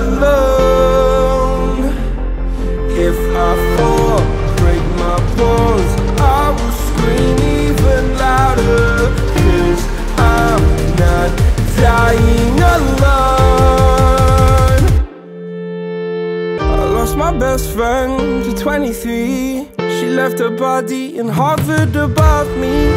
Alone. If I fall, break my bones, I will scream even I'm not dying alone. I lost my best friend to 23. She left her body in hovered above me.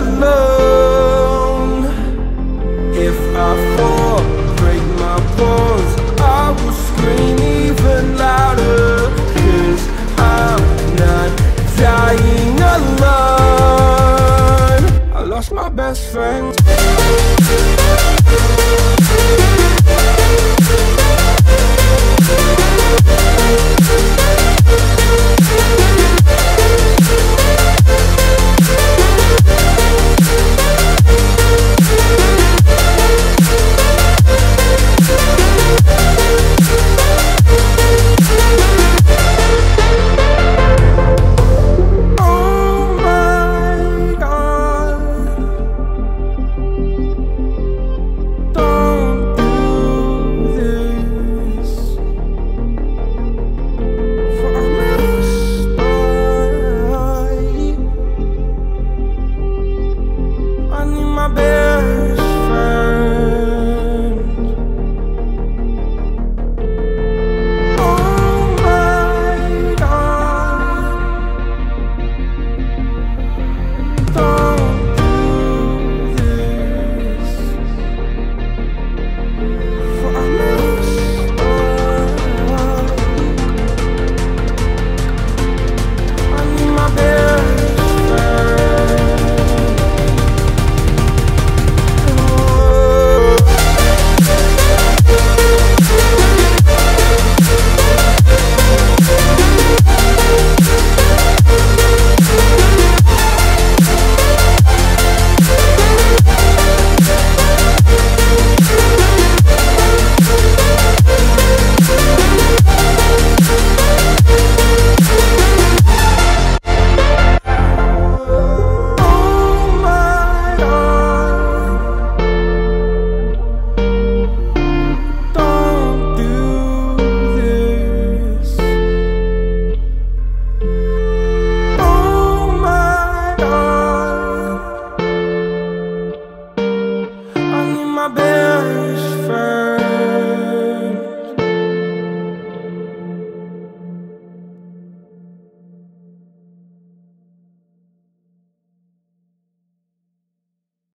alone. If I fall, break my bones, I will scream even louder. Cause I'm not dying alone. I lost my best friend.